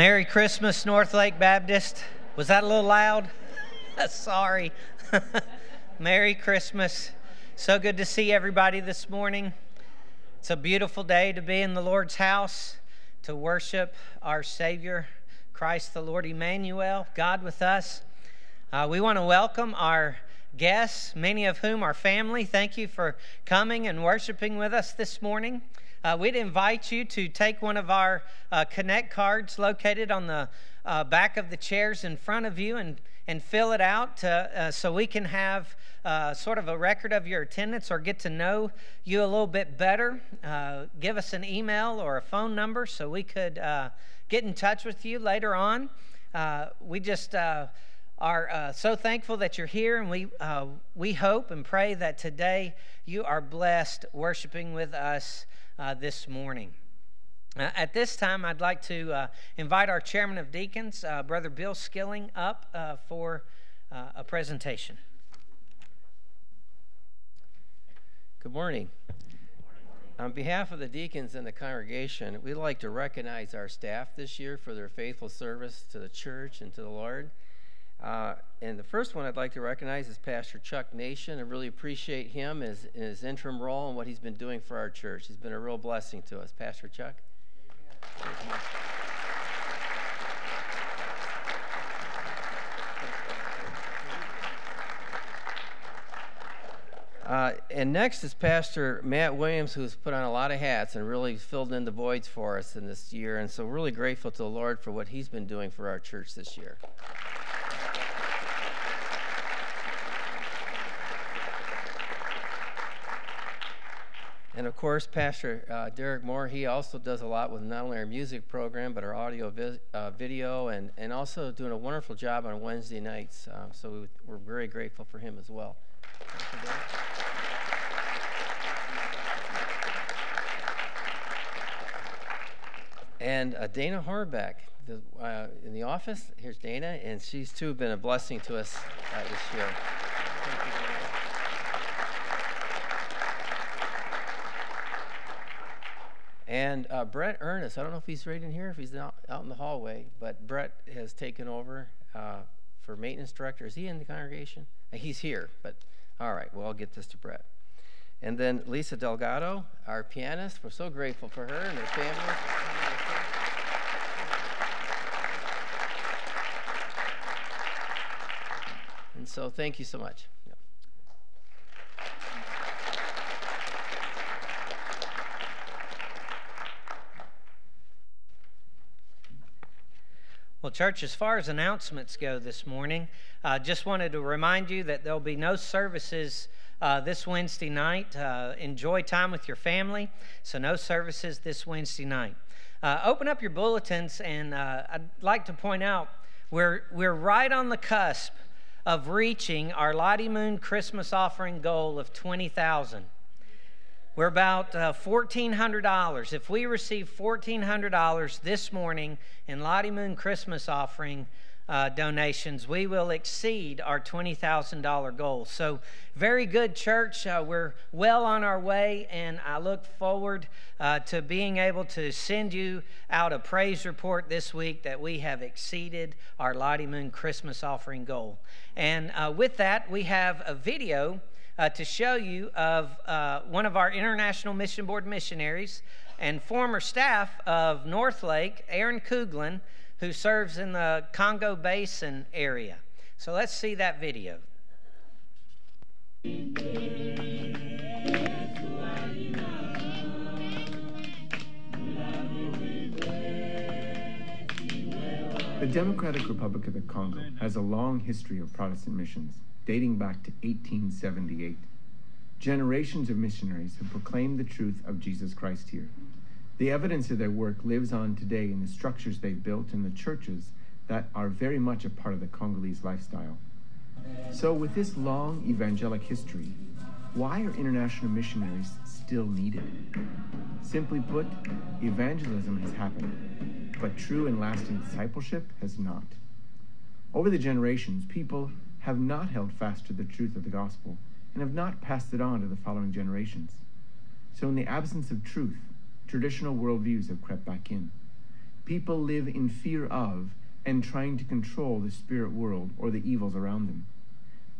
Merry Christmas, Northlake Baptist. Was that a little loud? Sorry. Merry Christmas. So good to see everybody this morning. It's a beautiful day to be in the Lord's house to worship our Savior, Christ the Lord Emmanuel, God with us. Uh, we want to welcome our guests, many of whom are family. Thank you for coming and worshiping with us this morning. Uh, we'd invite you to take one of our uh, Connect cards located on the uh, back of the chairs in front of you and, and fill it out to, uh, so we can have uh, sort of a record of your attendance or get to know you a little bit better. Uh, give us an email or a phone number so we could get in touch with you later on. we just are uh, so thankful that you're here, and we, uh, we hope and pray that today you are blessed worshiping with us uh, this morning. Uh, at this time, I'd like to uh, invite our chairman of deacons, uh, Brother Bill Skilling, up uh, for a presentation. Good morning. On behalf of the deacons and the congregation, we'd like to recognize our staff this year for their faithful service to the church and to the Lord. Uh, and the first one I'd like to recognize is Pastor Chuck Nation. I really appreciate him as, in his interim role and what he's been doing for our church. He's been a real blessing to us. Pastor Chuck. Uh, and next is Pastor Matt Williams, who's put on a lot of hats and really filled in the voids for us in this year. And so, really grateful to the Lord for what he's been doing for our church this year. And of course, Pastor uh, Derek Moore, he also does a lot with not only our music program, but our audio vi- uh, video, and, and also doing a wonderful job on Wednesday nights. Uh, so we, we're very grateful for him as well. And uh, Dana Horbeck, the, uh, in the office, here's Dana, and she's too been a blessing to us uh, this year. And uh, Brett Ernest, I don't know if he's right in here, if he's out, out in the hallway, but Brett has taken over uh, for maintenance director. Is he in the congregation? Uh, he's here, but all right, well, I'll get this to Brett. And then Lisa Delgado, our pianist. We're so grateful for her and her family. And so, thank you so much. Well, church, as far as announcements go this morning, uh, just wanted to remind you that there'll be no services uh, this Wednesday night. Uh, enjoy time with your family, so no services this Wednesday night. Uh, open up your bulletins, and uh, I'd like to point out we're, we're right on the cusp of reaching our Lottie Moon Christmas offering goal of 20,000. We're about uh, $1,400. If we receive $1,400 this morning in Lottie Moon Christmas offering uh, donations, we will exceed our $20,000 goal. So, very good, church. Uh, we're well on our way, and I look forward uh, to being able to send you out a praise report this week that we have exceeded our Lottie Moon Christmas offering goal. And uh, with that, we have a video uh, to show you of uh, one of our International Mission Board missionaries and former staff of Northlake, Aaron Kuglin, who serves in the Congo Basin area. So let's see that video. The Democratic Republic of the Congo has a long history of Protestant missions dating back to 1878. Generations of missionaries have proclaimed the truth of Jesus Christ here. The evidence of their work lives on today in the structures they've built and the churches that are very much a part of the Congolese lifestyle. So, with this long evangelic history, why are international missionaries still needed? Simply put, evangelism has happened, but true and lasting discipleship has not. Over the generations, people have not held fast to the truth of the gospel and have not passed it on to the following generations. So, in the absence of truth, traditional worldviews have crept back in. people live in fear of and trying to control the spirit world or the evils around them.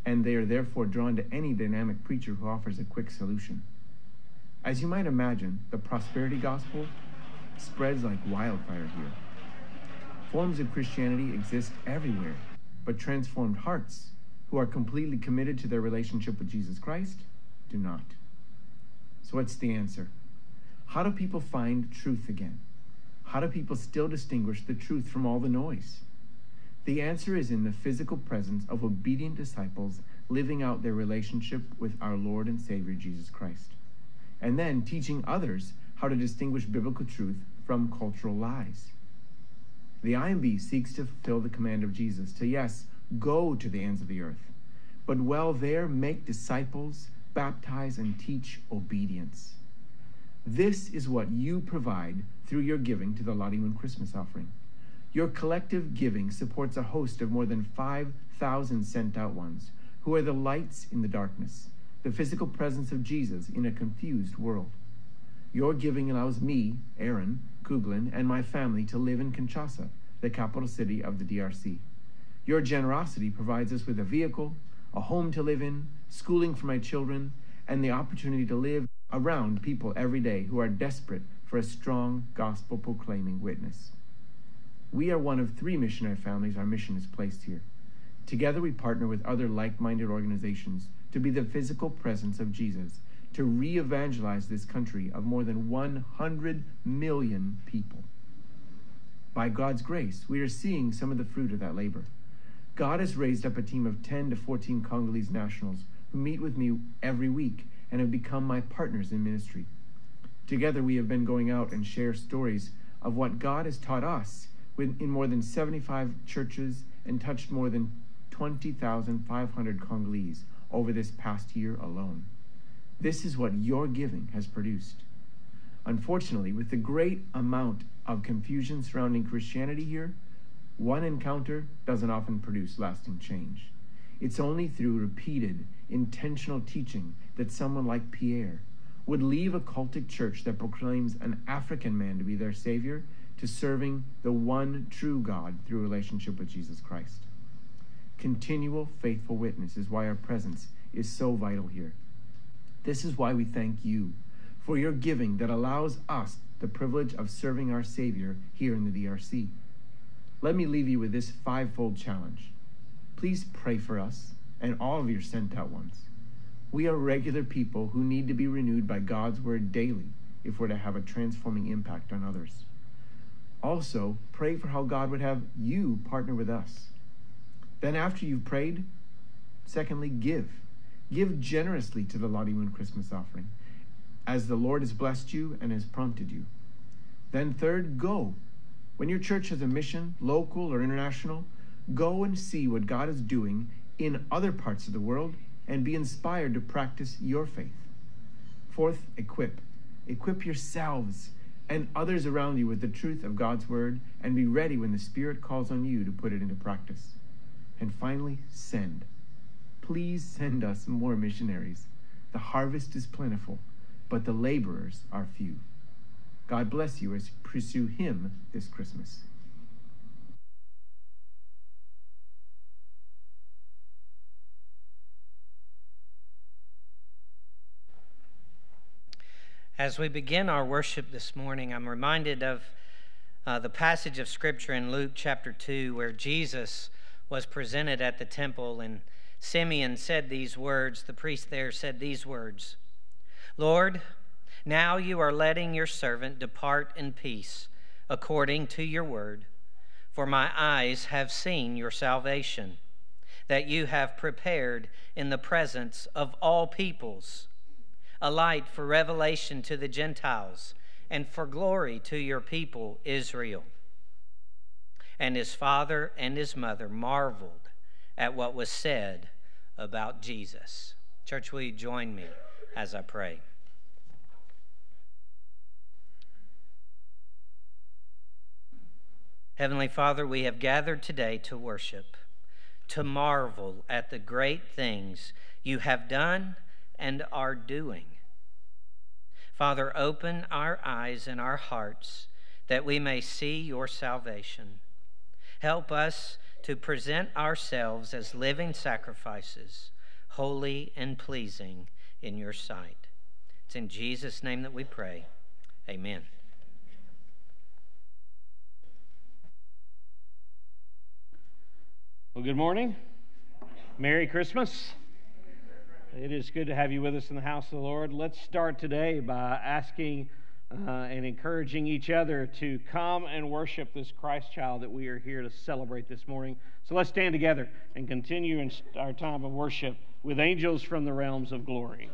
And they are therefore drawn to any dynamic preacher who offers a quick solution. As you might imagine, the prosperity gospel spreads like wildfire here. Forms of Christianity exist everywhere, but transformed hearts who are completely committed to their relationship with Jesus Christ do not. So, what's the answer? How do people find truth again? How do people still distinguish the truth from all the noise? The answer is in the physical presence of obedient disciples living out their relationship with our Lord and Savior Jesus Christ, and then teaching others how to distinguish biblical truth from cultural lies. The IMB seeks to fulfill the command of Jesus to, yes, go to the ends of the earth, but while there, make disciples, baptize, and teach obedience. This is what you provide through your giving to the Lottie Moon Christmas offering. Your collective giving supports a host of more than 5,000 sent out ones who are the lights in the darkness, the physical presence of Jesus in a confused world. Your giving allows me, Aaron Kuglin, and my family to live in Kinshasa, the capital city of the DRC. Your generosity provides us with a vehicle, a home to live in, schooling for my children, and the opportunity to live around people every day who are desperate for a strong gospel proclaiming witness. We are one of three missionary families our mission is placed here. Together, we partner with other like minded organizations to be the physical presence of Jesus, to re evangelize this country of more than 100 million people. By God's grace, we are seeing some of the fruit of that labor. God has raised up a team of 10 to 14 Congolese nationals who meet with me every week and have become my partners in ministry. Together, we have been going out and share stories of what God has taught us in more than 75 churches and touched more than 20,500 Congolese over this past year alone. This is what your giving has produced. Unfortunately, with the great amount of confusion surrounding Christianity here, one encounter doesn't often produce lasting change. It's only through repeated, intentional teaching that someone like Pierre would leave a cultic church that proclaims an African man to be their savior to serving the one true God through relationship with Jesus Christ. Continual faithful witness is why our presence is so vital here. This is why we thank you for your giving that allows us the privilege of serving our Savior here in the DRC. Let me leave you with this fivefold challenge. Please pray for us and all of your sent out ones. We are regular people who need to be renewed by God's word daily if we're to have a transforming impact on others. Also, pray for how God would have you partner with us. Then, after you've prayed, secondly, give. Give generously to the Lottie Moon Christmas offering, as the Lord has blessed you and has prompted you. Then, third, go. When your church has a mission, local or international, go and see what God is doing in other parts of the world and be inspired to practice your faith. Fourth, equip. Equip yourselves and others around you with the truth of God's word and be ready when the Spirit calls on you to put it into practice. And finally, send. Please send us more missionaries. The harvest is plentiful, but the laborers are few. God bless you as you pursue Him this Christmas. As we begin our worship this morning, I'm reminded of uh, the passage of Scripture in Luke chapter 2 where Jesus was presented at the temple and Simeon said these words. The priest there said these words Lord, now you are letting your servant depart in peace according to your word, for my eyes have seen your salvation, that you have prepared in the presence of all peoples a light for revelation to the Gentiles, and for glory to your people, Israel. And his father and his mother marveled at what was said about Jesus. Church, will you join me as I pray? Heavenly Father, we have gathered today to worship, to marvel at the great things you have done and are doing. Father, open our eyes and our hearts that we may see your salvation. Help us to present ourselves as living sacrifices, holy and pleasing in your sight. It's in Jesus' name that we pray. Amen. Well, good morning. Merry Christmas. It is good to have you with us in the house of the Lord. Let's start today by asking uh, and encouraging each other to come and worship this Christ child that we are here to celebrate this morning. So let's stand together and continue in our time of worship with angels from the realms of glory.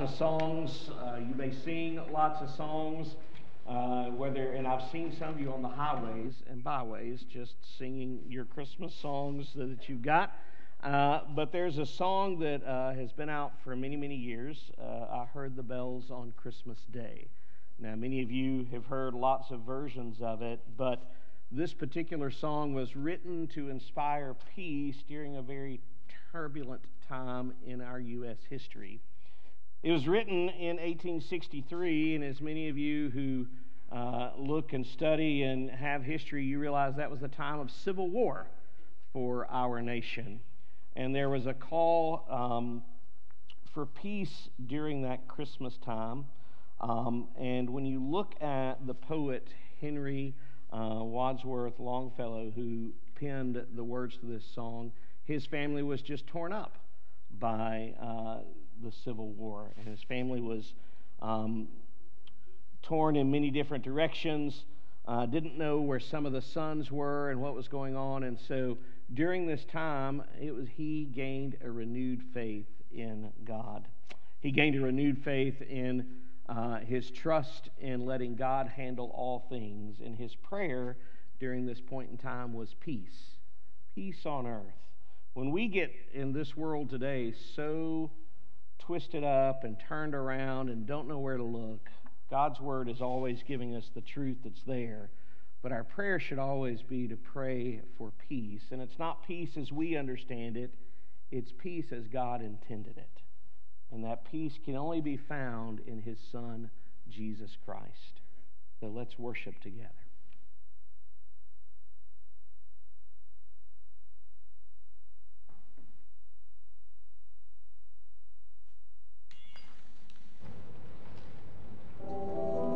Lots of songs. Uh, you may sing lots of songs. Uh, whether and I've seen some of you on the highways and byways just singing your Christmas songs that you've got. Uh, but there's a song that uh, has been out for many, many years. Uh, I heard the bells on Christmas Day. Now, many of you have heard lots of versions of it, but this particular song was written to inspire peace during a very turbulent time in our U.S. history. It was written in 1863, and as many of you who uh, look and study and have history, you realize that was the time of civil war for our nation. And there was a call um, for peace during that Christmas time. Um, and when you look at the poet Henry uh, Wadsworth Longfellow, who penned the words to this song, his family was just torn up by uh, the Civil War. And his family was um, torn in many different directions, uh, didn't know where some of the sons were and what was going on. And so during this time, it was he gained a renewed faith in God. He gained a renewed faith in uh, his trust in letting God handle all things. And his prayer during this point in time was peace, peace on earth. When we get in this world today so twisted up and turned around and don't know where to look, God's word is always giving us the truth that's there. But our prayer should always be to pray for peace. And it's not peace as we understand it, it's peace as God intended it. And that peace can only be found in his Son, Jesus Christ. So let's worship together. Thank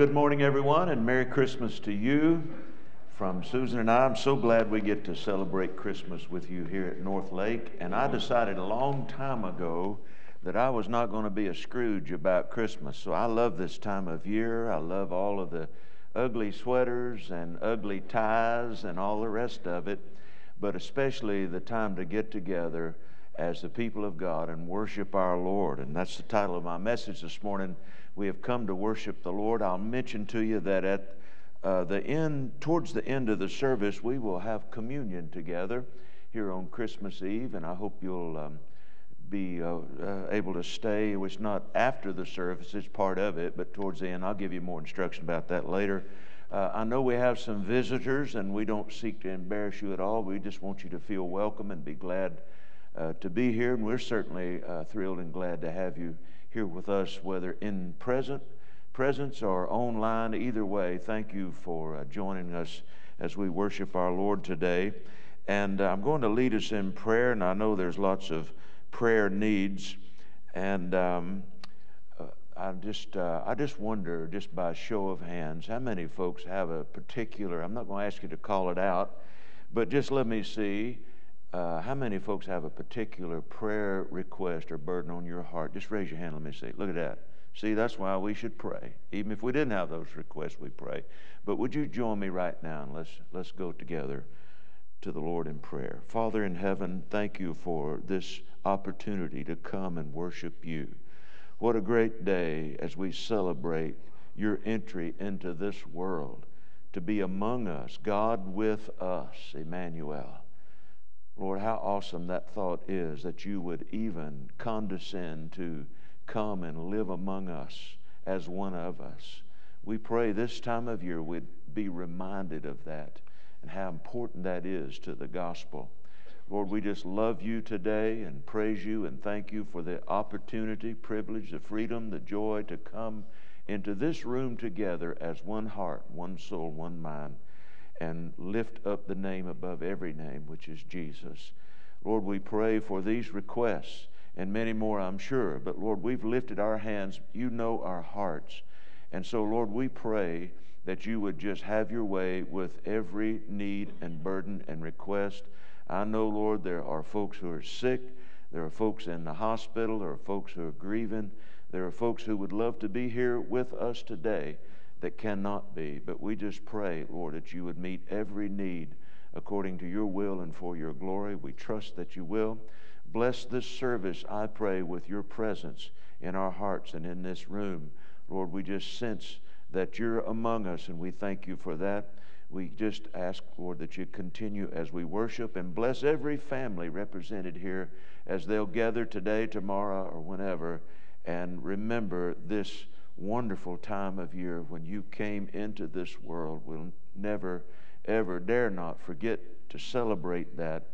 good morning, everyone, and Merry Christmas to you. From Susan and I, I'm so glad we get to celebrate Christmas with you here at Northlake. And I decided a long time ago that I was not going to be a Scrooge about Christmas. So I love this time of year. I love all of the ugly sweaters and ugly ties and all the rest of it, but especially the time to get together as the people of God and worship our Lord. And that's the title of my message this morning. We have come to worship the Lord. I'll mention to you that at uh, the end, towards the end of the service, we will have communion together here on Christmas Eve, and I hope you'll um, be uh, uh, able to stay. It's not after the service; it's part of it, but towards the end, I'll give you more instruction about that later. Uh, I know we have some visitors, and we don't seek to embarrass you at all. We just want you to feel welcome and be glad uh, to be here, and we're certainly uh, thrilled and glad to have you here with us, whether in present presence or online. Either way, thank you for uh, joining us as we worship our Lord today. And uh, I'm going to lead us in prayer, and I know there's lots of prayer needs. And um, uh, I just, uh, I just wonder, just by show of hands, how many folks have a particular, I'm not going to ask you to call it out, but just let me see. Uh, how many folks have a particular prayer request or burden on your heart? Just raise your hand. Let me see. Look at that. See, that's why we should pray. Even if we didn't have those requests, we pray. But would you join me right now and let's, let's go together to the Lord in prayer. Father in heaven, thank you for this opportunity to come and worship you. What a great day as we celebrate your entry into this world to be among us, God with us, Emmanuel. Lord, how awesome that thought is that you would even condescend to come and live among us as one of us. We pray this time of year we'd be reminded of that and how important that is to the gospel. Lord, we just love you today and praise you and thank you for the opportunity, privilege, the freedom, the joy to come into this room together as one heart, one soul, one mind, and lift up the name above every name, which is Jesus. Lord, we pray for these requests and many more, I'm sure. But Lord, we've lifted our hands. You know our hearts. And so, Lord, we pray that you would just have your way with every need and burden and request. I know, Lord, there are folks who are sick. There are folks in the hospital. There are folks who are grieving. There are folks who would love to be here with us today that cannot be. But we just pray, Lord, that you would meet every need according to your will and for your glory. We trust that you will. Bless this service, I pray, with your presence in our hearts and in this room. Lord, we just sense that you're among us, and we thank you for that. We just ask, Lord, that you continue as we worship and bless every family represented here as they'll gather today, tomorrow, or whenever, and remember this wonderful time of year when you came into this world. We'll never, ever dare not forget to celebrate that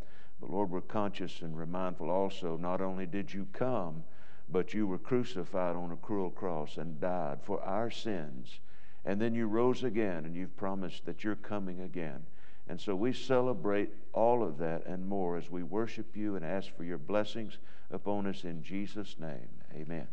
but Lord, we're conscious and remindful also not only did you come, but you were crucified on a cruel cross and died for our sins. And then you rose again, and you've promised that you're coming again. And so we celebrate all of that and more as we worship you and ask for your blessings upon us in Jesus' name. Amen.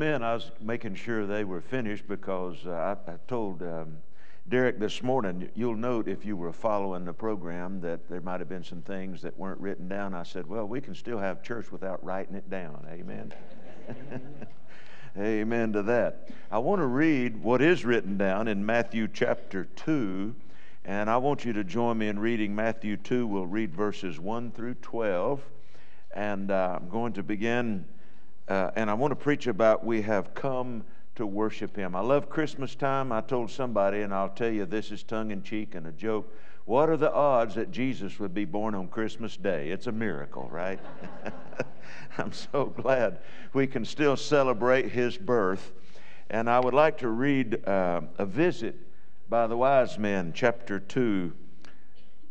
Well, amen. I was making sure they were finished because uh, I, I, told um, Derek this morning, you'll note if you were following the program that there might have been some things that weren't written down. I said, well, we can still have church without writing it down. Amen. amen to that. I want to read what is written down in Matthew chapter 2. And I want you to join me in reading Matthew 2. We'll read verses 1 through 12. And uh, I'm going to begin uh, and I want to preach about we have come to worship Him. I love Christmas time. I told somebody, and I'll tell you this is tongue in cheek and a joke. What are the odds that Jesus would be born on Christmas Day? It's a miracle, right? I'm so glad we can still celebrate His birth. And I would like to read uh, a visit by the wise men, chapter 2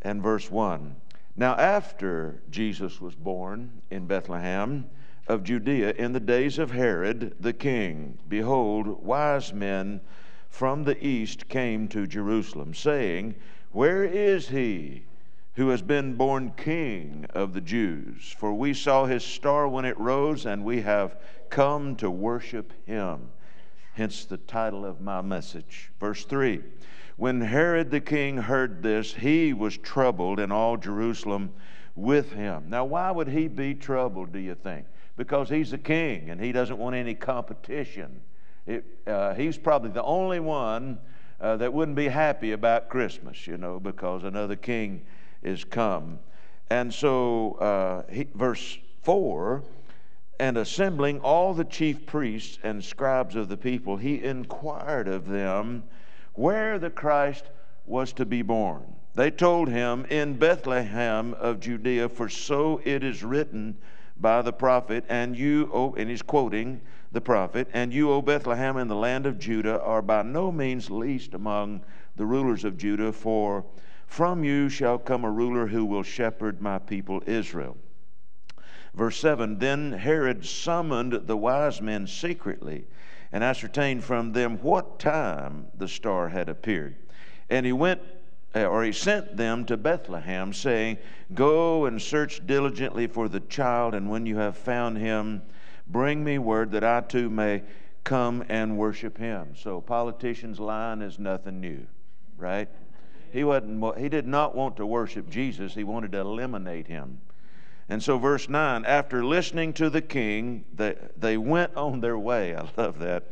and verse 1. Now, after Jesus was born in Bethlehem, of Judea in the days of Herod the king. Behold, wise men from the east came to Jerusalem, saying, Where is he who has been born King of the Jews? For we saw his star when it rose, and we have come to worship him. Hence the title of my message. Verse 3 When Herod the king heard this, he was troubled, and all Jerusalem with him. Now, why would he be troubled, do you think? Because he's a king and he doesn't want any competition. It, uh, he's probably the only one uh, that wouldn't be happy about Christmas, you know, because another king is come. And so, uh, he, verse 4 and assembling all the chief priests and scribes of the people, he inquired of them where the Christ was to be born. They told him, In Bethlehem of Judea, for so it is written by the prophet, and you, o, and he's quoting the prophet, and you, O Bethlehem, in the land of Judah, are by no means least among the rulers of Judah, for from you shall come a ruler who will shepherd my people Israel. Verse 7 Then Herod summoned the wise men secretly and ascertained from them what time the star had appeared. And he went, Uh, or he sent them to Bethlehem, saying, Go and search diligently for the child, and when you have found him, bring me word that I too may come and worship him. So, politician's lying is nothing new, right? He, wasn't, he did not want to worship Jesus, he wanted to eliminate him. And so, verse 9, after listening to the king, they, they went on their way. I love that.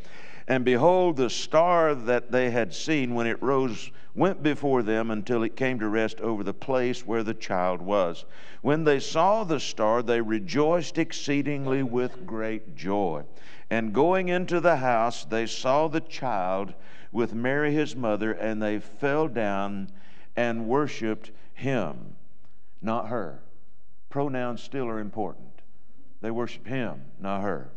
And behold, the star that they had seen when it rose went before them until it came to rest over the place where the child was. When they saw the star, they rejoiced exceedingly with great joy. And going into the house, they saw the child with Mary his mother, and they fell down and worshiped him, not her. Pronouns still are important. They worship him, not her.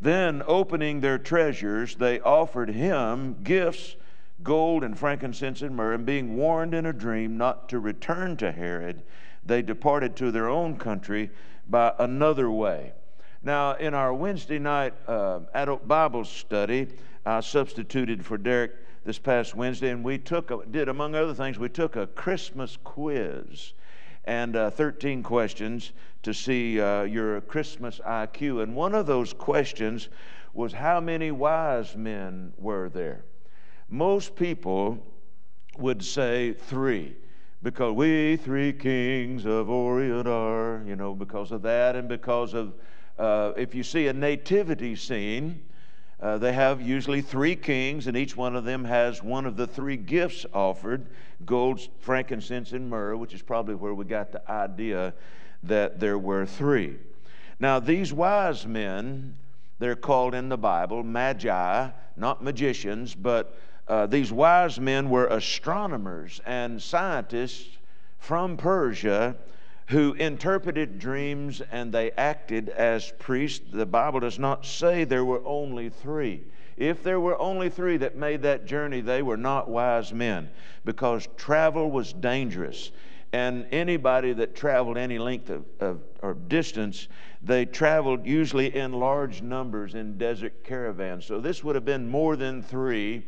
Then, opening their treasures, they offered him gifts gold and frankincense and myrrh, and being warned in a dream not to return to Herod, they departed to their own country by another way. Now, in our Wednesday night uh, adult Bible study, I substituted for Derek this past Wednesday, and we took a, did among other things we took a Christmas quiz and uh, 13 questions to see uh, your Christmas IQ. And one of those questions was how many wise men were there? Most people would say three because we three kings of Orient are, you know, because of that and because of, uh, if you see a nativity scene, uh, they have usually three kings, and each one of them has one of the three gifts offered gold, frankincense, and myrrh, which is probably where we got the idea that there were three. Now, these wise men, they're called in the Bible magi, not magicians, but uh, these wise men were astronomers and scientists from Persia who interpreted dreams and they acted as priests. The Bible does not say there were only three. If there were only three that made that journey, they were not wise men because travel was dangerous. And anybody that traveled any length of, of or distance, they traveled usually in large numbers in desert caravans. So this would have been more than three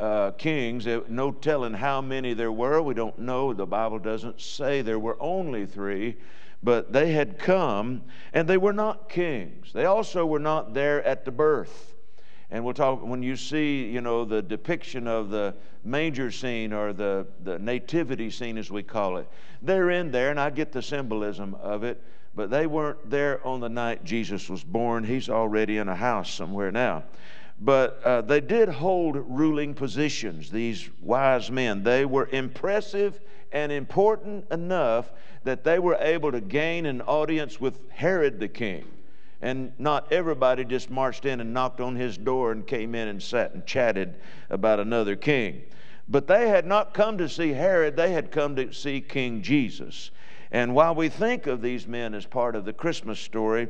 uh, kings. No telling how many there were. We don't know. The Bible doesn't say there were only three, but they had come, and they were not kings. They also were not there at the birth. And we'll talk when you see, you know, the depiction of the manger scene or the, the nativity scene, as we call it. They're in there, and I get the symbolism of it, but they weren't there on the night Jesus was born. He's already in a house somewhere now but uh, they did hold ruling positions, these wise men. They were impressive and important enough that they were able to gain an audience with Herod the king. And not everybody just marched in and knocked on his door and came in and sat and chatted about another king. But they had not come to see Herod, they had come to see King Jesus. And while we think of these men as part of the Christmas story,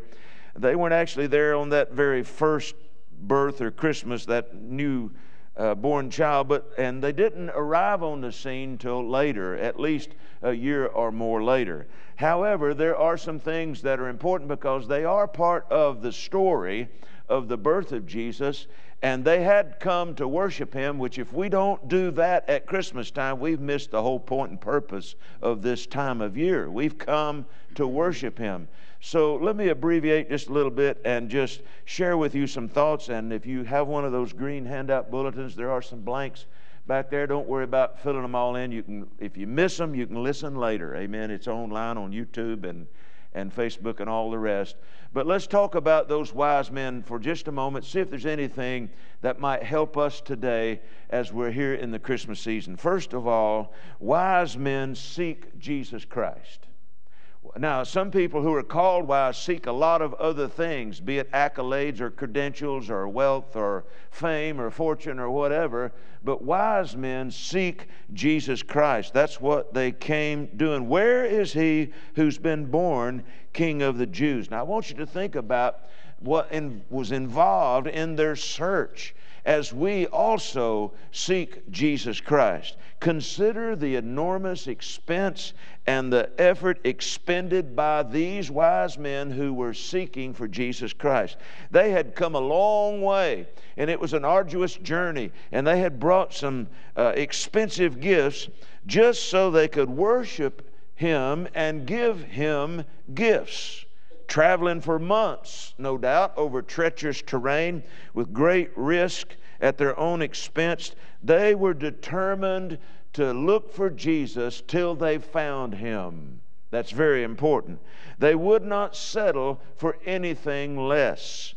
they weren't actually there on that very first birth or Christmas, that new uh, born child, but and they didn't arrive on the scene till later, at least a year or more later. However, there are some things that are important because they are part of the story of the birth of Jesus, and they had come to worship him, which, if we don't do that at Christmas time, we've missed the whole point and purpose of this time of year. We've come to worship him. So let me abbreviate just a little bit and just share with you some thoughts. And if you have one of those green handout bulletins, there are some blanks back there. Don't worry about filling them all in. You can, if you miss them, you can listen later. Amen. It's online on YouTube and and Facebook and all the rest. But let's talk about those wise men for just a moment, see if there's anything that might help us today as we're here in the Christmas season. First of all, wise men seek Jesus Christ. Now, some people who are called wise seek a lot of other things, be it accolades or credentials or wealth or fame or fortune or whatever, but wise men seek Jesus Christ. That's what they came doing. Where is he who's been born King of the Jews? Now, I want you to think about what in, was involved in their search as we also seek Jesus Christ. Consider the enormous expense and the effort expended by these wise men who were seeking for Jesus Christ. They had come a long way, and it was an arduous journey, and they had brought some uh, expensive gifts just so they could worship Him and give Him gifts traveling for months, no doubt, over treacherous terrain with great risk at their own expense. They were determined to look for Jesus till they found him. That's very important. They would not settle for anything less.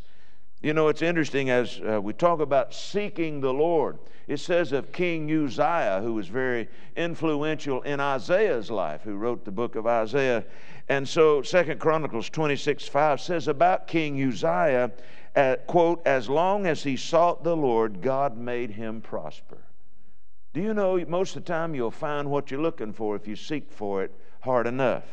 You know, it's interesting as uh, we talk about seeking the Lord. It says of King Uzziah, who was very influential in Isaiah's life, who wrote the book of Isaiah. And so Second Chronicles 26 5 says about King Uzziah, uh, quote, as long as he sought the Lord, God made him prosper. Do you know most of the time you'll find what you're looking for if you seek for it hard enough?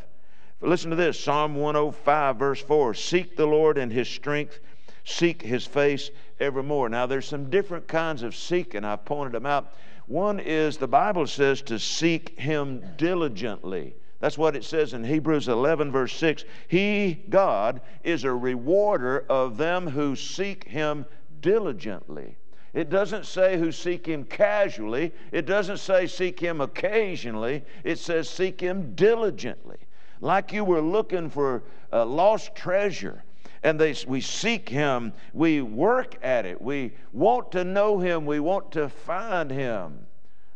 But listen to this Psalm 105, verse 4 Seek the Lord and his strength, seek his face evermore. Now, there's some different kinds of seeking. I've pointed them out. One is the Bible says to seek him diligently. That's what it says in Hebrews 11, verse 6. He, God, is a rewarder of them who seek him diligently. It doesn't say who seek him casually. It doesn't say seek him occasionally. It says seek him diligently. Like you were looking for a lost treasure. And they, we seek him. We work at it. We want to know him. We want to find him.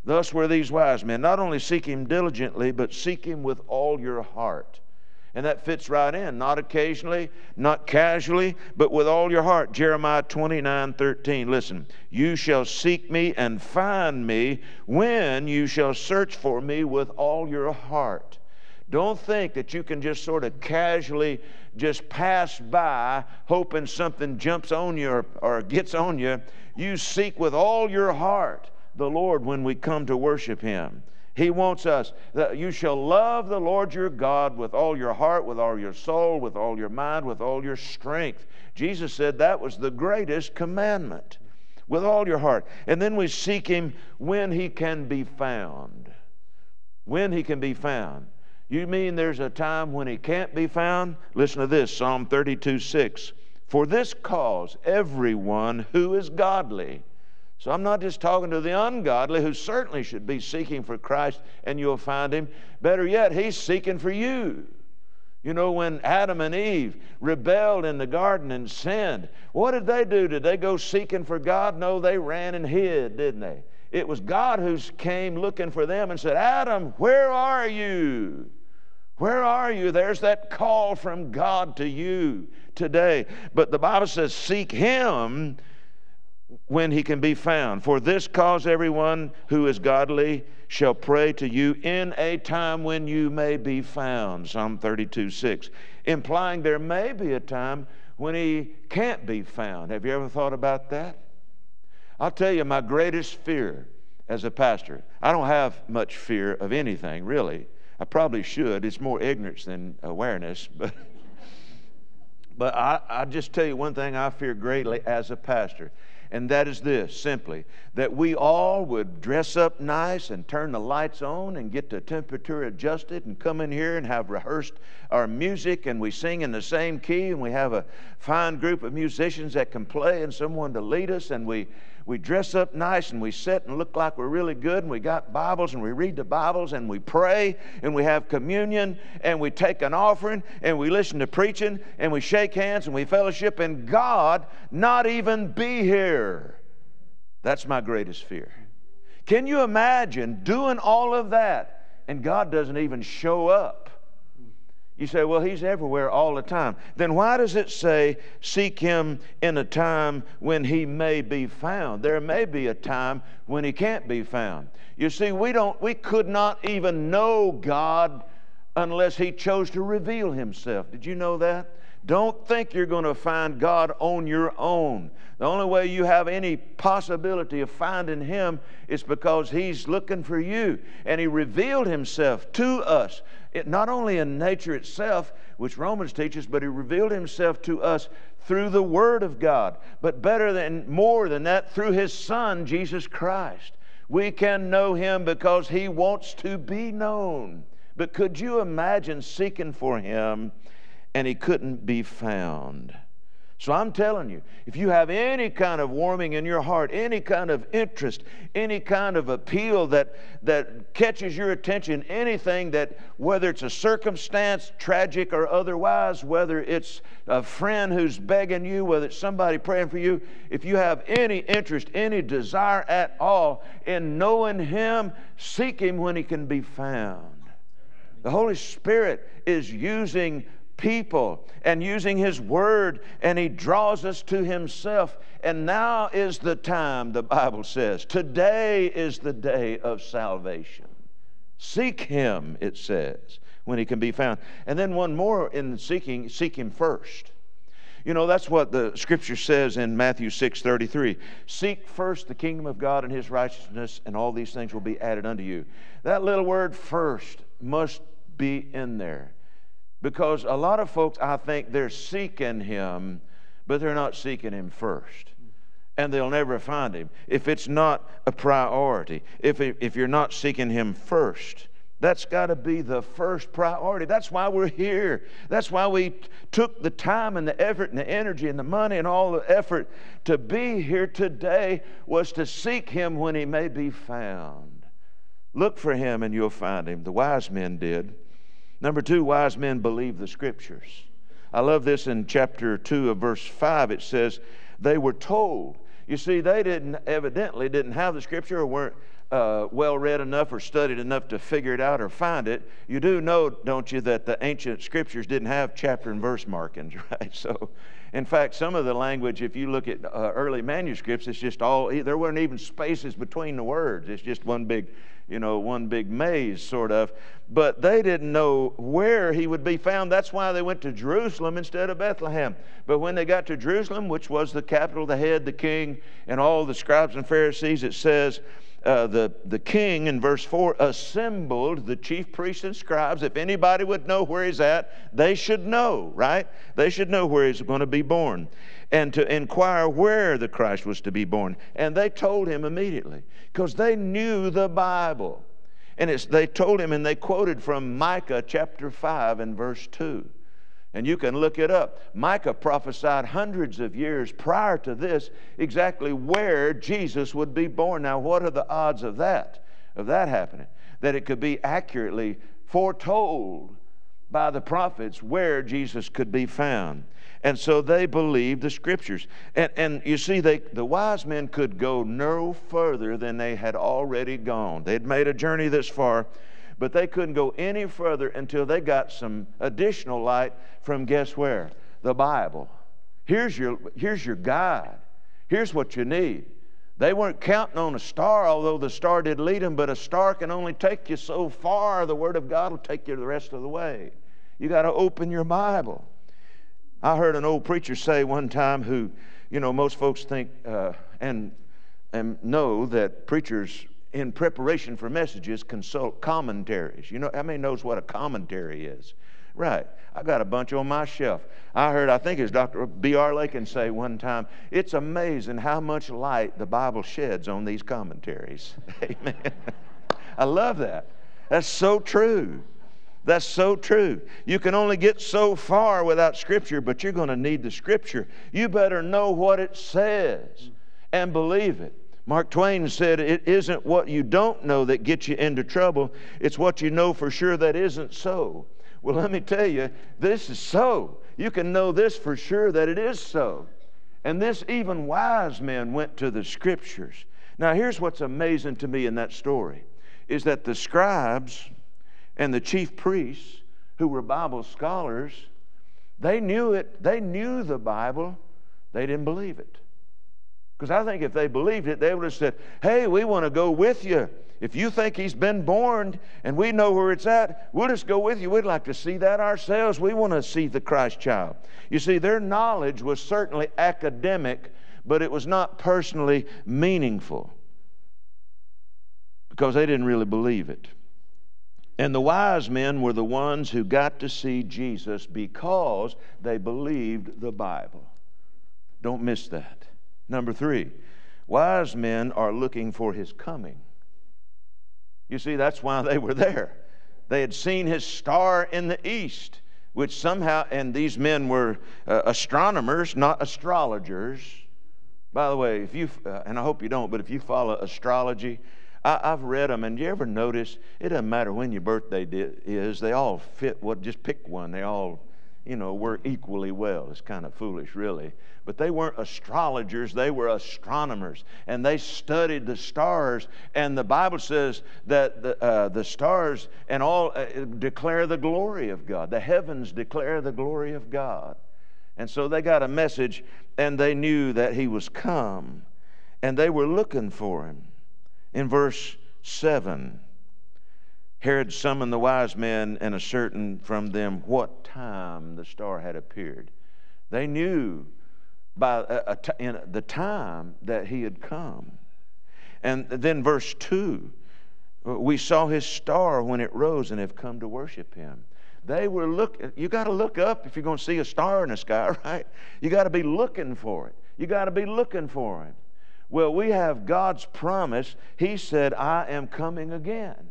Thus were these wise men. Not only seek him diligently, but seek him with all your heart. And that fits right in. Not occasionally, not casually, but with all your heart. Jeremiah 29 13. Listen, you shall seek me and find me when you shall search for me with all your heart. Don't think that you can just sort of casually just pass by hoping something jumps on you or, or gets on you. You seek with all your heart the Lord when we come to worship Him. He wants us that you shall love the Lord your God with all your heart, with all your soul, with all your mind, with all your strength. Jesus said that was the greatest commandment with all your heart. And then we seek him when he can be found. When he can be found. You mean there's a time when he can't be found? Listen to this Psalm 32 6. For this cause, everyone who is godly, so I'm not just talking to the ungodly who certainly should be seeking for Christ and you'll find him. Better yet, he's seeking for you. You know, when Adam and Eve rebelled in the garden and sinned, what did they do? Did they go seeking for God? No, they ran and hid, didn't they? It was God who came looking for them and said, Adam, where are you? Where are you? There's that call from God to you today. But the Bible says, Seek Him when he can be found. For this cause, everyone who is godly shall pray to you in a time when you may be found. Psalm 32 6. Implying there may be a time when he can't be found. Have you ever thought about that? I'll tell you, my greatest fear as a pastor, I don't have much fear of anything, really. I probably should. It's more ignorance than awareness, but. But I, I just tell you one thing I fear greatly as a pastor, And that is this simply that we all would dress up nice and turn the lights on and get the temperature adjusted and come in here and have rehearsed our music and we sing in the same key and we have a fine group of musicians that can play and someone to lead us and we we dress up nice and we sit and look like we're really good and we got Bibles and we read the Bibles and we pray and we have communion and we take an offering and we listen to preaching and we shake hands and we fellowship and God not even be here. That's my greatest fear. Can you imagine doing all of that and God doesn't even show up? You say, well, he's everywhere all the time. Then why does it say, seek him in a time when he may be found? There may be a time when he can't be found. You see, we don't, we could not even know God unless he chose to reveal himself. Did you know that? Don't think you're going to find God on your own. The only way you have any possibility of finding Him is because He's looking for you. And He revealed Himself to us, it, not only in nature itself, which Romans teaches, but He revealed Himself to us through the Word of God. But better than, more than that, through His Son, Jesus Christ. We can know Him because He wants to be known. But could you imagine seeking for Him? And he couldn't be found. So I'm telling you, if you have any kind of warming in your heart, any kind of interest, any kind of appeal that, that catches your attention, anything that, whether it's a circumstance, tragic or otherwise, whether it's a friend who's begging you, whether it's somebody praying for you, if you have any interest, any desire at all in knowing Him, seek Him when He can be found. The Holy Spirit is using people and using His Word, and He draws us to Himself. And now is the time, the Bible says. Today is the day of salvation. Seek Him, it says, when He can be found. And then one more in seeking, seek Him first. You know, that's what the scripture says in Matthew 6 33. Seek first the kingdom of God and his righteousness, and all these things will be added unto you. That little word first must be in there. Because a lot of folks, I think, they're seeking Him, but they're not seeking Him first. And they'll never find Him if it's not a priority, if, if you're not seeking Him first. That's got to be the first priority. That's why we're here. That's why we took the time and the effort and the energy and the money and all the effort to be here today was to seek him when he may be found. Look for him and you'll find him. The wise men did. Number two, wise men believe the scriptures. I love this in chapter 2 of verse 5. It says, They were told. You see, they didn't, evidently, didn't have the scripture or weren't uh, well read enough or studied enough to figure it out or find it. You do know, don't you, that the ancient scriptures didn't have chapter and verse markings, right? So, in fact, some of the language, if you look at uh, early manuscripts, it's just all, there weren't even spaces between the words. It's just one big you know, one big maze, sort of. But they didn't know where he would be found. That's why they went to Jerusalem instead of Bethlehem. But when they got to Jerusalem, which was the capital, the head, the king, and all the scribes and Pharisees, it says, uh, the, the king in verse 4 assembled the chief priests and scribes. If anybody would know where he's at, they should know, right? They should know where he's going to be born and to inquire where the Christ was to be born. And they told him immediately because they knew the Bible. And they told him and they quoted from Micah chapter 5 and verse 2. And you can look it up. Micah prophesied hundreds of years prior to this exactly where Jesus would be born. Now, what are the odds of that, of that happening? That it could be accurately foretold by the prophets where Jesus could be found. And so they believed the scriptures. And, and you see, they, the wise men could go no further than they had already gone. They'd made a journey this far but they couldn't go any further until they got some additional light from guess where? The Bible. Here's your, here's your guide. Here's what you need. They weren't counting on a star, although the star did lead them, but a star can only take you so far. The Word of God will take you the rest of the way. You got to open your Bible. I heard an old preacher say one time who, you know, most folks think uh, and, and know that preachers in preparation for messages consult commentaries. You know, how many knows what a commentary is? Right. I got a bunch on my shelf. I heard, I think it's Dr. B.R. Lakin say one time, it's amazing how much light the Bible sheds on these commentaries. Amen. I love that. That's so true. That's so true. You can only get so far without Scripture, but you're going to need the Scripture. You better know what it says and believe it. Mark Twain said, It isn't what you don't know that gets you into trouble, it's what you know for sure that isn't so. Well, let me tell you, this is so. You can know this for sure that it is so. And this, even wise men went to the Scriptures. Now, here's what's amazing to me in that story is that the scribes and the chief priests, who were Bible scholars, they knew it, they knew the Bible, they didn't believe it. Because I think if they believed it, they would have said, Hey, we want to go with you. If you think he's been born and we know where it's at, we'll just go with you. We'd like to see that ourselves. We want to see the Christ child. You see, their knowledge was certainly academic, but it was not personally meaningful because they didn't really believe it. And the wise men were the ones who got to see Jesus because they believed the Bible. Don't miss that. Number three, wise men are looking for his coming. You see, that's why they were there. They had seen his star in the east, which somehow, and these men were uh, astronomers, not astrologers. By the way, if you, uh, and I hope you don't, but if you follow astrology, I, have read them, and you ever notice it doesn't matter when your birthday is, they all fit what, just pick one. They all, you know, work equally well. It's kind of foolish, really. But they weren't astrologers, they were astronomers, and they studied the stars. And the Bible says that the, uh, the stars and all uh, declare the glory of God, the heavens declare the glory of God. And so they got a message, and they knew that He was come, and they were looking for Him. In verse 7, Herod summoned the wise men and ascertained from them what time the star had appeared. They knew by uh, t- in the time that he had come. And then verse 2 we saw his star when it rose and have come to worship him. They were looking, you got to look up if you're going to see a star in the sky, right? You got to be looking for it. You got to be looking for him. Well, we have God's promise. He said, I am coming again.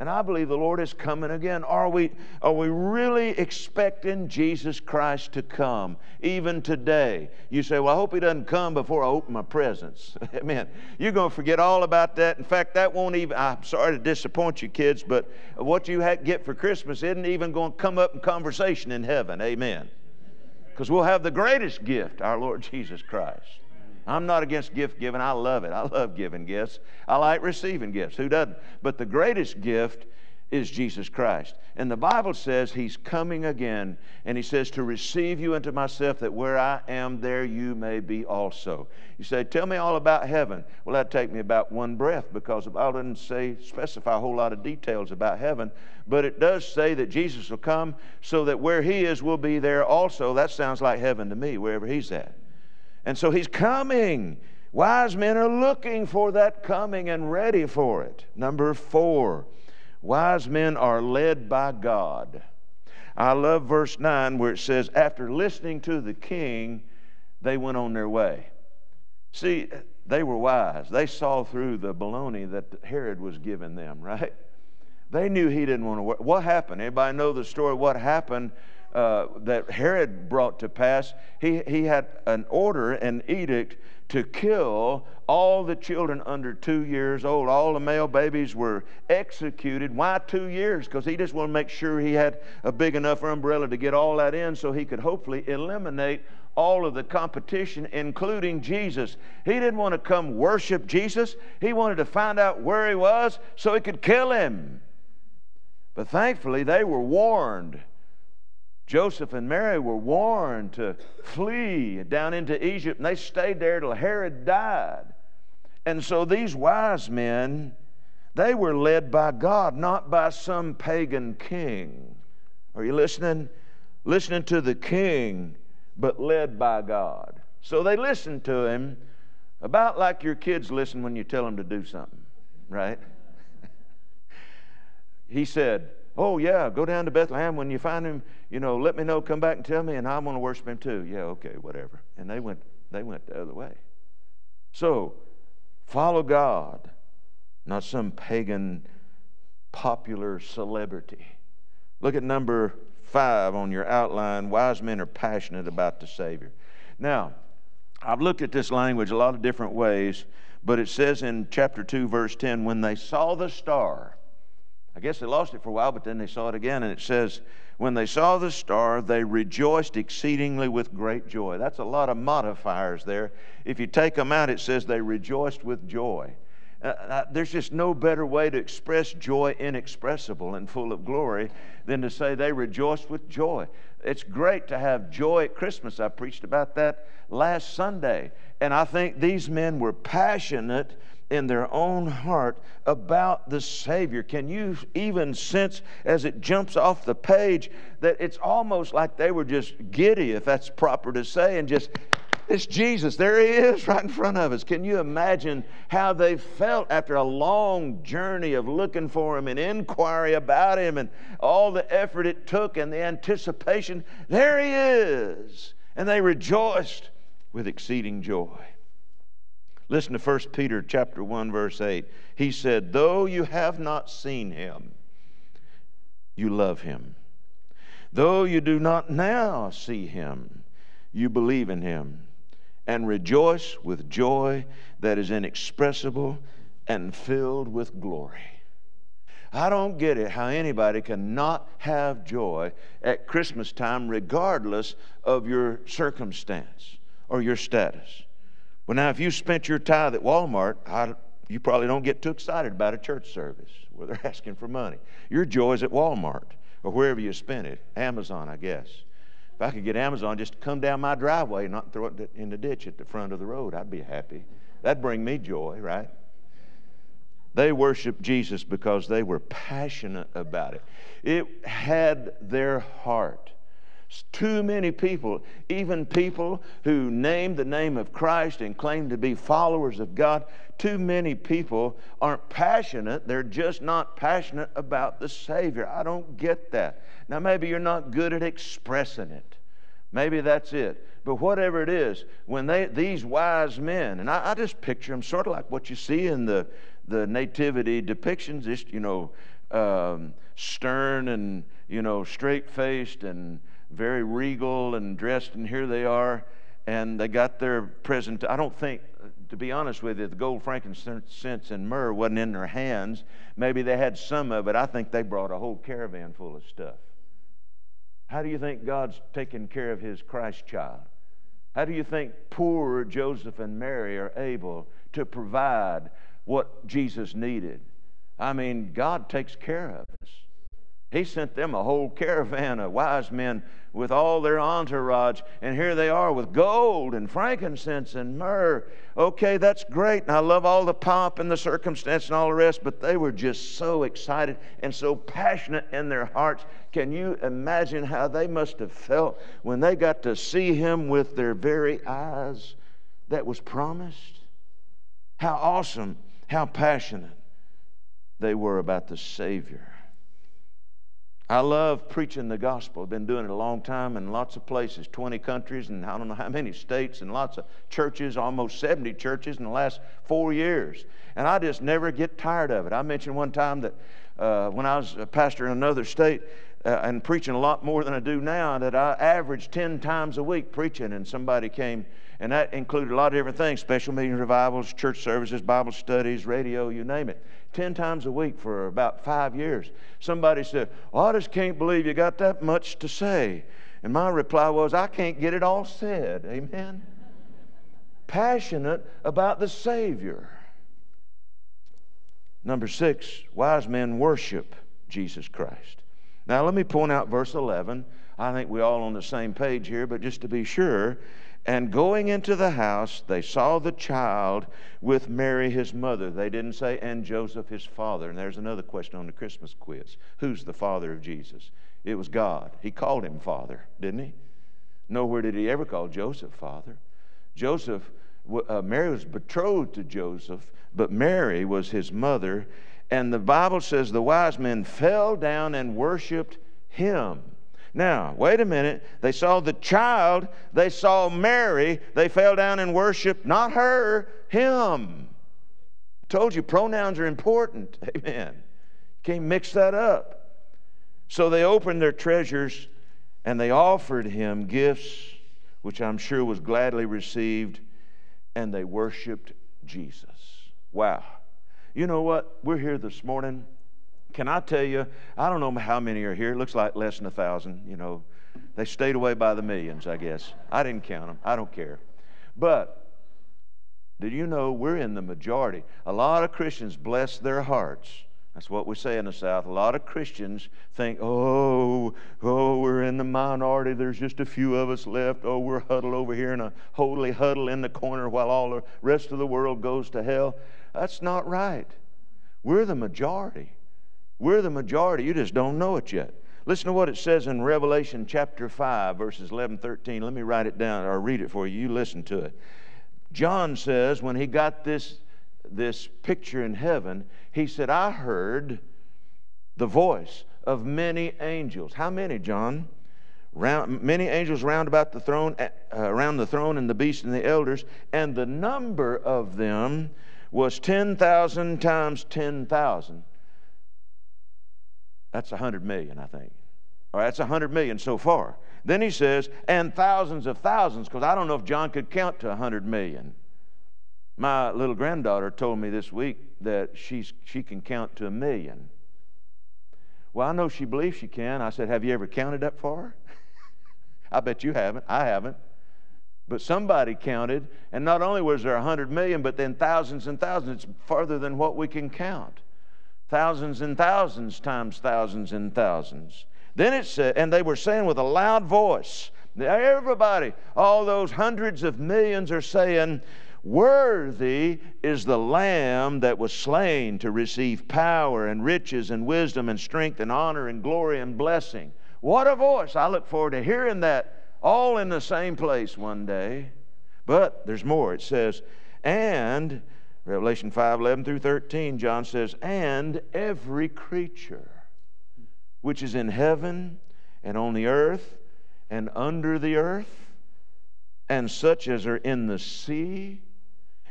And I believe the Lord is coming again. Are we, are we really expecting Jesus Christ to come even today? You say, Well, I hope He doesn't come before I open my presents. Amen. You're going to forget all about that. In fact, that won't even, I'm sorry to disappoint you, kids, but what you get for Christmas isn't even going to come up in conversation in heaven. Amen. Because we'll have the greatest gift, our Lord Jesus Christ. I'm not against gift giving. I love it. I love giving gifts. I like receiving gifts. Who doesn't? But the greatest gift is Jesus Christ. And the Bible says He's coming again, and He says to receive you into myself, that where I am, there you may be also. You say, Tell me all about heaven. Well, that'd take me about one breath because the Bible doesn't say, specify a whole lot of details about heaven, but it does say that Jesus will come so that where He is, we'll be there also. That sounds like heaven to me, wherever He's at. And so he's coming. Wise men are looking for that coming and ready for it. Number four, wise men are led by God. I love verse 9 where it says, After listening to the king, they went on their way. See, they were wise. They saw through the baloney that Herod was giving them, right? They knew he didn't want to work. What happened? Anybody know the story? What happened uh, that Herod brought to pass, he, he had an order, an edict to kill all the children under two years old. All the male babies were executed. Why two years? Because he just wanted to make sure he had a big enough umbrella to get all that in so he could hopefully eliminate all of the competition, including Jesus. He didn't want to come worship Jesus, he wanted to find out where he was so he could kill him. But thankfully, they were warned Joseph and Mary were warned to flee down into Egypt, and they stayed there till Herod died. And so these wise men, they were led by God, not by some pagan king. Are you listening? Listening to the king, but led by God. So they listened to him about like your kids listen when you tell them to do something, right? he said, Oh, yeah, go down to Bethlehem. When you find him, you know, let me know, come back and tell me, and I'm going to worship him too. Yeah, okay, whatever. And they went, they went the other way. So, follow God, not some pagan popular celebrity. Look at number five on your outline. Wise men are passionate about the Savior. Now, I've looked at this language a lot of different ways, but it says in chapter 2, verse 10, when they saw the star, I guess they lost it for a while, but then they saw it again, and it says, when they saw the star, they rejoiced exceedingly with great joy. That's a lot of modifiers there. If you take them out, it says they rejoiced with joy. Uh, uh, there's just no better way to express joy inexpressible and full of glory than to say they rejoiced with joy. It's great to have joy at Christmas. I preached about that last Sunday. And I think these men were passionate in their own heart about the Savior. Can you even sense as it jumps off the page that it's almost like they were just giddy, if that's proper to say, and just it's Jesus. There he is right in front of us. Can you imagine how they felt after a long journey of looking for him and inquiry about him and all the effort it took and the anticipation? There he is. And they rejoiced with exceeding joy. Listen to 1 Peter chapter 1 verse 8. He said, "Though you have not seen him, you love him. Though you do not now see him, you believe in him." and rejoice with joy that is inexpressible and filled with glory. I don't get it how anybody can not have joy at Christmas time, regardless of your circumstance or your status. Well, now, if you spent your tithe at Walmart, I, you probably don't get too excited about a church service where they're asking for money. Your joy is at Walmart or wherever you spent it, Amazon, I guess. If I could get Amazon just to come down my driveway and not throw it in the ditch at the front of the road, I'd be happy. That'd bring me joy, right? They worshiped Jesus because they were passionate about it. It had their heart. Too many people, even people who name the name of Christ and claim to be followers of God, too many people aren't passionate. They're just not passionate about the Savior. I don't get that. Now, maybe you're not good at expressing it. Maybe that's it. But whatever it is, when they these wise men, and I, I just picture them sort of like what you see in the the nativity depictions, just you know, um, stern and you know, straight faced and very regal and dressed, and here they are, and they got their present. I don't think to be honest with you, the gold, frankincense, and myrrh wasn't in their hands. Maybe they had some of it. I think they brought a whole caravan full of stuff. How do you think God's taking care of his Christ child? How do you think poor Joseph and Mary are able to provide what Jesus needed? I mean, God takes care of us. He sent them a whole caravan of wise men with all their entourage, and here they are with gold and frankincense and myrrh. Okay, that's great, and I love all the pomp and the circumstance and all the rest, but they were just so excited and so passionate in their hearts. Can you imagine how they must have felt when they got to see him with their very eyes that was promised? How awesome, how passionate they were about the Savior. I love preaching the gospel. I've been doing it a long time in lots of places 20 countries and I don't know how many states and lots of churches, almost 70 churches in the last four years. And I just never get tired of it. I mentioned one time that uh, when I was a pastor in another state, uh, and preaching a lot more than I do now, that I averaged 10 times a week preaching, and somebody came, and that included a lot of different things special meeting revivals, church services, Bible studies, radio, you name it. 10 times a week for about five years. Somebody said, well, I just can't believe you got that much to say. And my reply was, I can't get it all said. Amen. Passionate about the Savior. Number six, wise men worship Jesus Christ. Now, let me point out verse 11. I think we're all on the same page here, but just to be sure, and going into the house, they saw the child with Mary, his mother. They didn't say, and Joseph, his father. And there's another question on the Christmas quiz Who's the father of Jesus? It was God. He called him father, didn't he? Nowhere did he ever call Joseph father. Joseph, uh, Mary was betrothed to Joseph, but Mary was his mother. And the Bible says the wise men fell down and worshiped him. Now, wait a minute. They saw the child, they saw Mary, they fell down and worshiped not her, him. I told you pronouns are important. Amen. Can't mix that up. So they opened their treasures and they offered him gifts, which I'm sure was gladly received, and they worshiped Jesus. Wow. You know what? We're here this morning. Can I tell you, I don't know how many are here. It looks like less than a thousand. You know, they stayed away by the millions, I guess. I didn't count them. I don't care. But did you know we're in the majority? A lot of Christians bless their hearts that's what we say in the South. A lot of Christians think, oh, oh, we're in the minority. There's just a few of us left. Oh, we're huddled over here in a holy huddle in the corner while all the rest of the world goes to hell. That's not right. We're the majority. We're the majority. You just don't know it yet. Listen to what it says in Revelation chapter 5, verses 11, 13. Let me write it down or read it for you. You listen to it. John says, when he got this this picture in heaven, he said, I heard the voice of many angels. How many, John? Round, many angels round about the throne, uh, around the throne and the beast and the elders, and the number of them was 10,000 times 10,000. That's a 100 million, I think. All right, that's a 100 million so far. Then he says, and thousands of thousands, because I don't know if John could count to 100 million. My little granddaughter told me this week that she's, she can count to a million. Well, I know she believes she can. I said, Have you ever counted that far? I bet you haven't. I haven't. But somebody counted, and not only was there a hundred million, but then thousands and thousands. It's farther than what we can count. Thousands and thousands times thousands and thousands. Then it said, and they were saying with a loud voice, everybody, all those hundreds of millions are saying, Worthy is the Lamb that was slain to receive power and riches and wisdom and strength and honor and glory and blessing. What a voice! I look forward to hearing that all in the same place one day. But there's more. It says, and Revelation 5 11 through 13, John says, and every creature which is in heaven and on the earth and under the earth, and such as are in the sea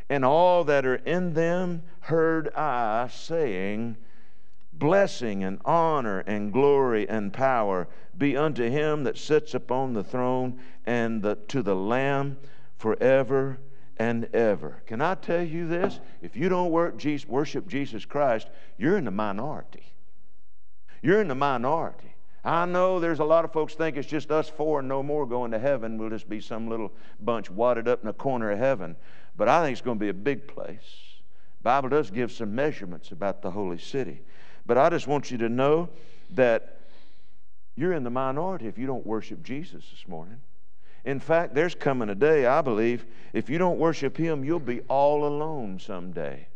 and all that are in them heard I saying, Blessing and honor and glory and power be unto him that sits upon the throne and the, to the Lamb forever and ever. Can I tell you this? If you don't worship Jesus Christ, you're in the minority. You're in the minority. I know there's a lot of folks think it's just us four and no more going to heaven. We'll just be some little bunch wadded up in a corner of heaven but I think it's going to be a big place. Bible does give some measurements about the holy city. But I just want you to know that you're in the minority if you don't worship Jesus this morning. In fact, there's coming a day, I believe, if you don't worship Him, you'll be all alone someday.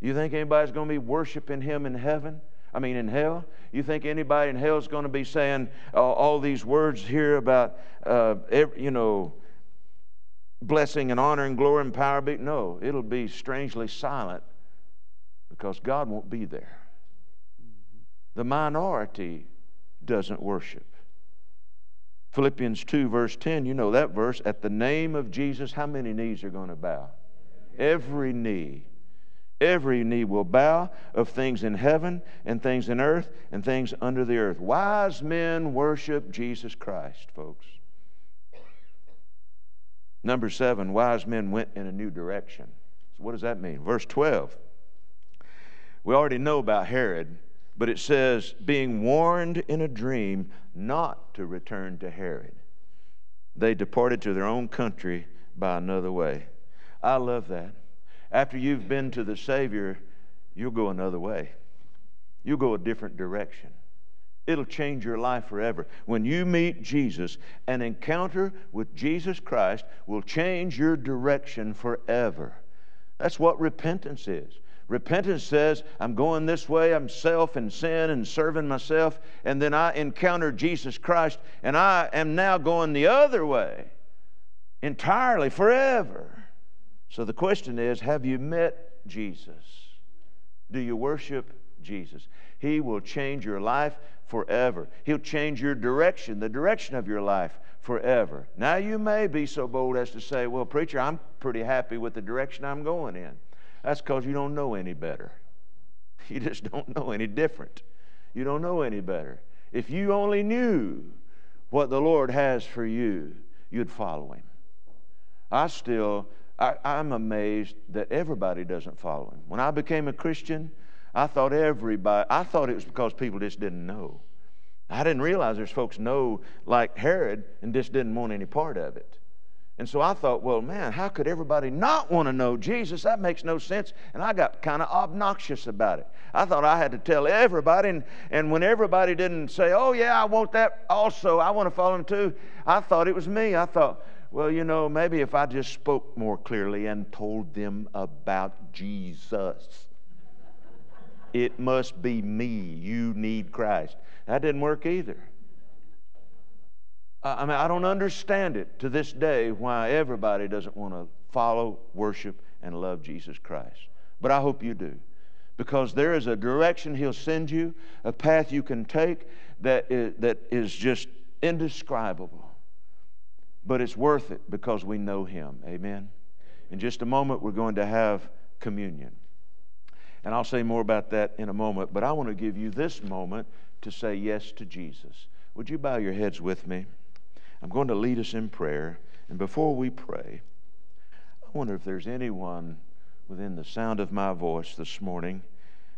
You think anybody's going to be worshiping Him in heaven? I mean, in hell? You think anybody in hell is going to be saying uh, all these words here about, uh, every, you know, blessing and honor and glory and power be? No, it'll be strangely silent because God won't be there. The minority doesn't worship. Philippians 2, verse 10, you know that verse. At the name of Jesus, how many knees are going to bow? Every knee. Every knee will bow of things in heaven and things in earth and things under the earth. Wise men worship Jesus Christ, folks. Number seven, wise men went in a new direction. So, what does that mean? Verse 12. We already know about Herod, but it says, being warned in a dream not to return to Herod. They departed to their own country by another way. I love that. After you've been to the Savior, you'll go another way, you'll go a different direction. It'll change your life forever. When you meet Jesus, an encounter with Jesus Christ will change your direction forever. That's what repentance is. Repentance says, I'm going this way, I'm self and sin and serving myself, and then I encounter Jesus Christ, and I am now going the other way entirely forever. So the question is have you met Jesus? Do you worship Jesus? He will change your life forever. He'll change your direction, the direction of your life forever. Now, you may be so bold as to say, Well, preacher, I'm pretty happy with the direction I'm going in. That's because you don't know any better. You just don't know any different. You don't know any better. If you only knew what the Lord has for you, you'd follow Him. I still, I, am amazed that everybody doesn't follow Him. When I became a Christian, I thought everybody, I thought it was because people just didn't know. I didn't realize there's folks know like Herod and just didn't want any part of it. And so I thought, well, man, how could everybody not want to know Jesus? That makes no sense. And I got kind of obnoxious about it. I thought I had to tell everybody. And, and when everybody didn't say, oh, yeah, I want that also, I want to follow him too, I thought it was me. I thought, well, you know, maybe if I just spoke more clearly and told them about Jesus, it must be me. You need Christ. That didn't work either. I mean, I don't understand it to this day why everybody doesn't want to follow, worship, and love Jesus Christ. But I hope you do. Because there is a direction He'll send you, a path you can take that is, that is just indescribable. But it's worth it because we know Him. Amen. In just a moment, we're going to have communion. And I'll say more about that in a moment, but I want to give you this moment to say yes to Jesus. Would you bow your heads with me? I'm going to lead us in prayer. And before we pray, I wonder if there's anyone within the sound of my voice this morning,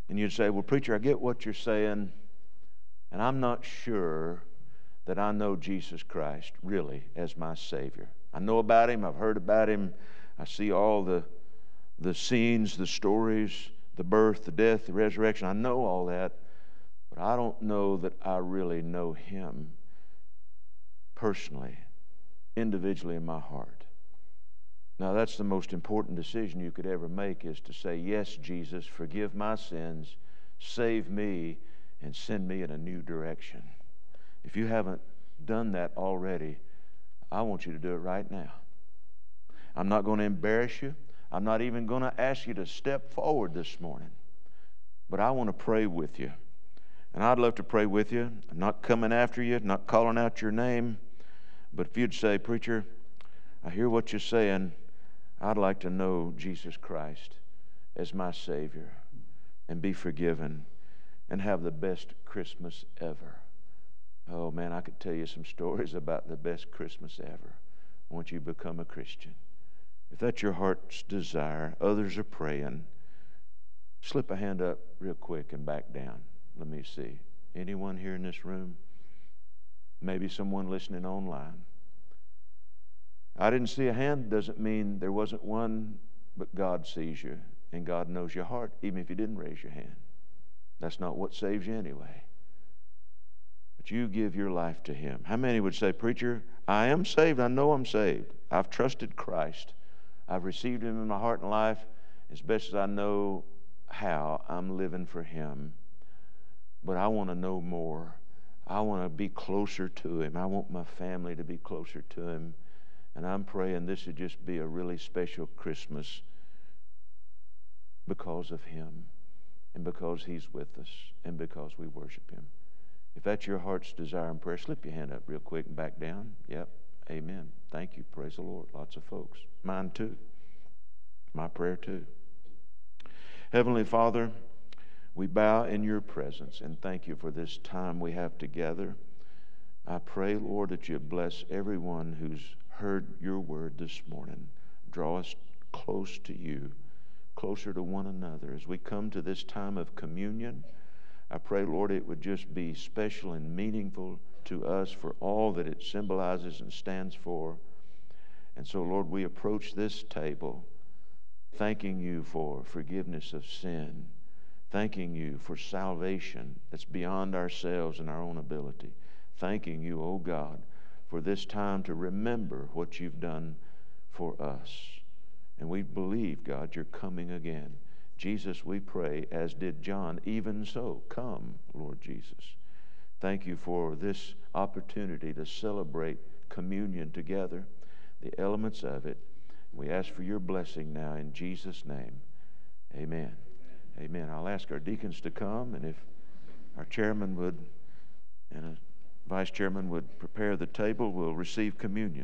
and you'd say, Well, preacher, I get what you're saying, and I'm not sure that I know Jesus Christ really as my Savior. I know about Him, I've heard about Him, I see all the, the scenes, the stories, the birth, the death, the resurrection. I know all that, but I don't know that I really know Him personally, individually in my heart. Now, that's the most important decision you could ever make is to say, Yes, Jesus, forgive my sins, save me, and send me in a new direction. If you haven't done that already, I want you to do it right now. I'm not going to embarrass you. I'm not even going to ask you to step forward this morning. But I want to pray with you. And I'd love to pray with you. I'm not coming after you, not calling out your name. But if you'd say, Preacher, I hear what you're saying, I'd like to know Jesus Christ as my Savior and be forgiven and have the best Christmas ever. Oh man, I could tell you some stories about the best Christmas ever once you become a Christian. If that's your heart's desire, others are praying. Slip a hand up real quick and back down. Let me see. Anyone here in this room? Maybe someone listening online. I didn't see a hand doesn't mean there wasn't one, but God sees you and God knows your heart, even if you didn't raise your hand. That's not what saves you anyway. But you give your life to Him. How many would say, Preacher, I am saved. I know I'm saved. I've trusted Christ. I've received Him in my heart and life. As best as I know how, I'm living for Him. But I want to know more. I want to be closer to Him. I want my family to be closer to Him. And I'm praying this would just be a really special Christmas because of Him and because He's with us and because we worship Him. If that's your heart's desire and prayer, slip your hand up real quick and back down. Yep. Amen. Thank you. Praise the Lord. Lots of folks. Mine too. My prayer too. Heavenly Father, we bow in your presence and thank you for this time we have together. I pray, Lord, that you bless everyone who's heard your word this morning. Draw us close to you, closer to one another. As we come to this time of communion, I pray, Lord, it would just be special and meaningful to us for all that it symbolizes and stands for. And so, Lord, we approach this table thanking you for forgiveness of sin thanking you for salvation that's beyond ourselves and our own ability. Thanking you, O oh God, for this time to remember what you've done for us. And we believe, God, you're coming again. Jesus, we pray, as did John, even so, come, Lord Jesus. Thank you for this opportunity to celebrate communion together, the elements of it. We ask for your blessing now in Jesus' name. Amen. Amen. I'll ask our deacons to come, and if our chairman would and a vice chairman would prepare the table, we'll receive communion.